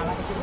আমাকে